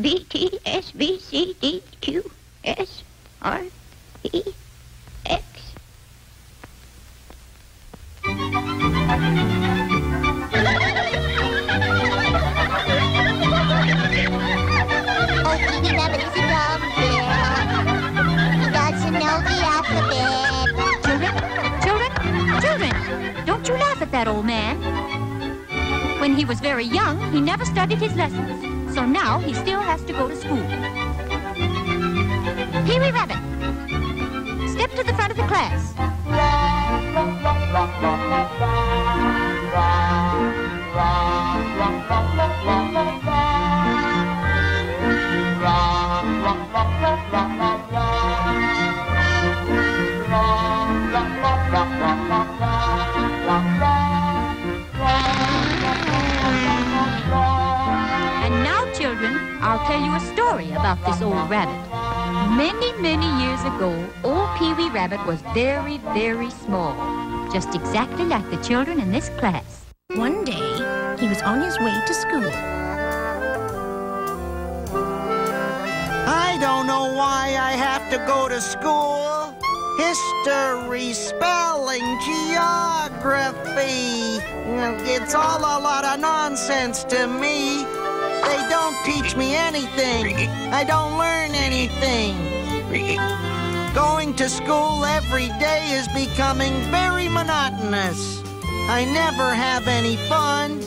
A R B T S B C D Q S R E X. Oh, Peter Rabbit is a dumb bear. He doesn't know the alphabet. Children, children, children, don't you laugh at that old man. When he was very young, he never studied his lessons. So now he still has to go to school. Pee-wee Rabbit, step to the front of the class. I'll tell you a story about this old rabbit. Many, many years ago, old Pee-wee Rabbit was very, very small. Just exactly like the children in this class. One day, he was on his way to school. I don't know why I have to go to school. History, spelling, geography. It's all a lot of nonsense to me. They don't teach me anything. I don't learn anything. Going to school every day is becoming very monotonous. I never have any fun.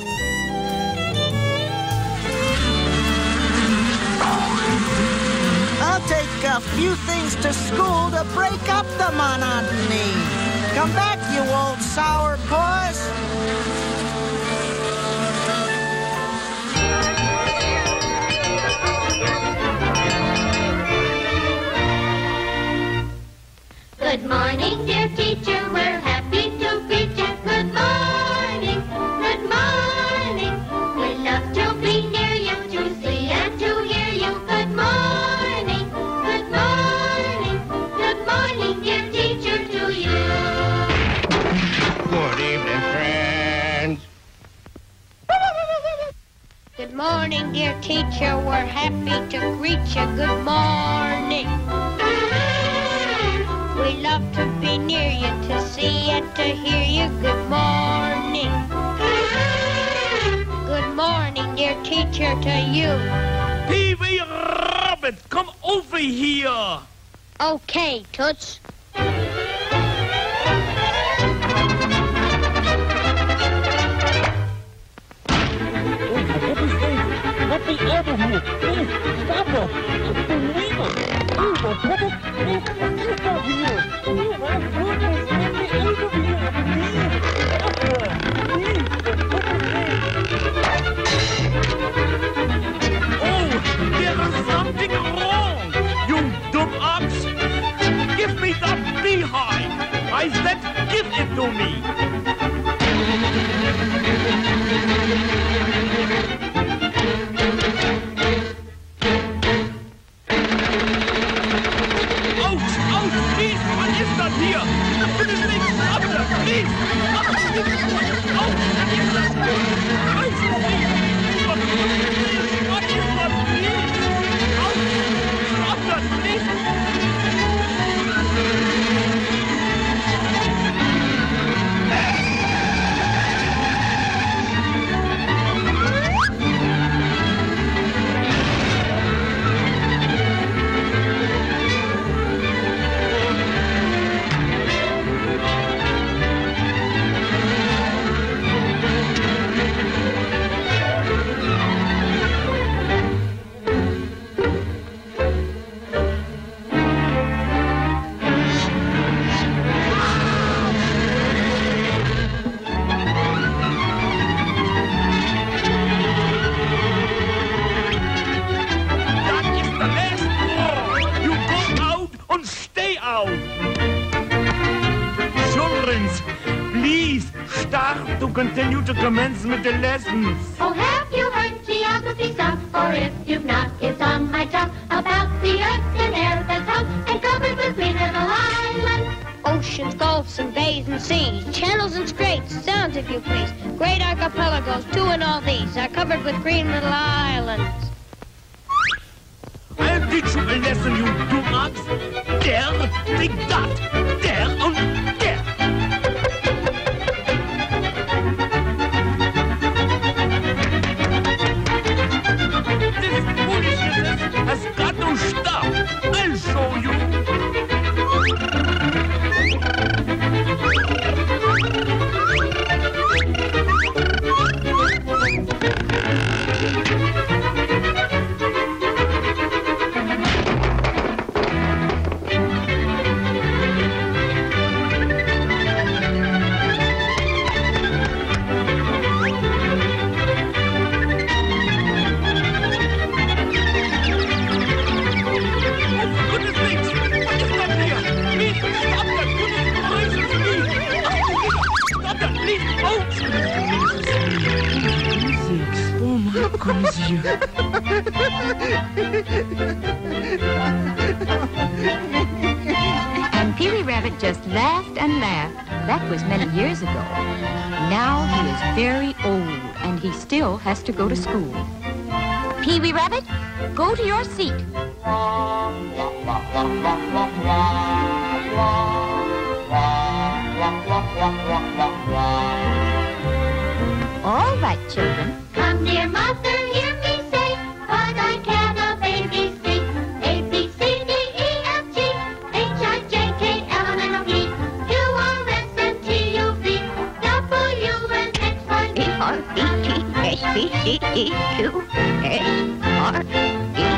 I'll take a few things to school to break up the monotony. Come back, you old sourpuss. Good morning, dear teacher. We're happy to greet you. Good morning. Good morning. We love to be near you to see and to hear you. Good morning. Good morning. Good morning, dear teacher, to you. Good evening, friends. Good morning, dear teacher. We're happy to greet you. Good morning. We love to be near you to see and to hear you. Good morning. Good morning, dear teacher, to you. Pee-wee Rabbit, come over here. Okay, Toots. Let me out of here! Please, stop us! It's illegal! Please, the puppet! Please, please stop 用力 continue to commence with the lessons. Oh, have you heard geography stuff? Or if you've not, it's on my tongue about the earth and air that's hung and covered with green little islands. Oceans, gulfs, and bays and seas, channels and straits, sounds if you please. Great archipelagos, two and all these are covered with green little islands. I'll teach you a lesson, you dumbass. Der, the dot, der und You. And Pee-wee Rabbit just laughed and laughed. That was many years ago. Now he is very old, and he still has to go to school. Pee-wee Rabbit, go to your seat. All right, children. Come, dear mother, B, C, D, Q, S, R, E,